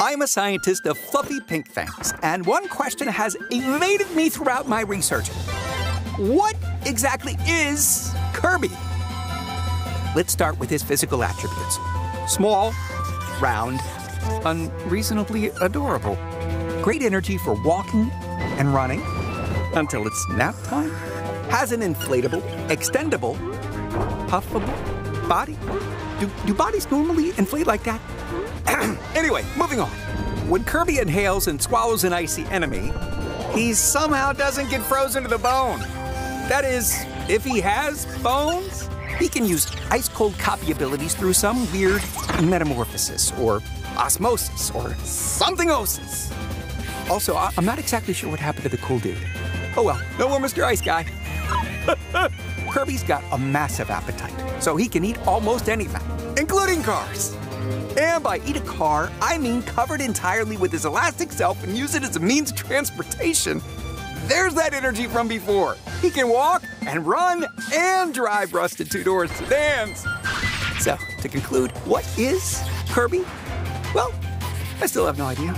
I'm a scientist of fluffy pink things, and one question has evaded me throughout my research. What exactly is Kirby? Let's start with his physical attributes. Small, round, unreasonably adorable. Great energy for walking and running until it's nap time. Has an inflatable, extendable, puffable body. Do, do bodies normally inflate like that? anyway, moving on. When Kirby inhales and swallows an icy enemy, he somehow doesn't get frozen to the bone. That is, if he has bones, he can use ice cold copy abilities through some weird metamorphosis or osmosis or something-osis. Also, I- I'm not exactly sure what happened to the cool dude. Oh well, no more Mr. Ice Guy. Kirby's got a massive appetite, so he can eat almost anything, including cars. And by eat a car, I mean covered entirely with his elastic self and use it as a means of transportation. There's that energy from before. He can walk and run and drive rusted two-door sedans. So, to conclude, what is Kirby? Well, I still have no idea.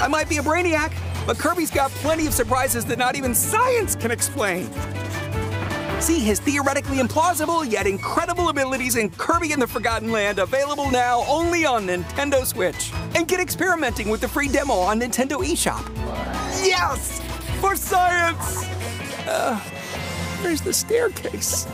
I might be a brainiac, but Kirby's got plenty of surprises that not even science can explain. See his theoretically implausible yet incredible abilities in Kirby and the Forgotten Land available now only on Nintendo Switch. And get experimenting with the free demo on Nintendo eShop. Yes! For science! Uh, where's the staircase?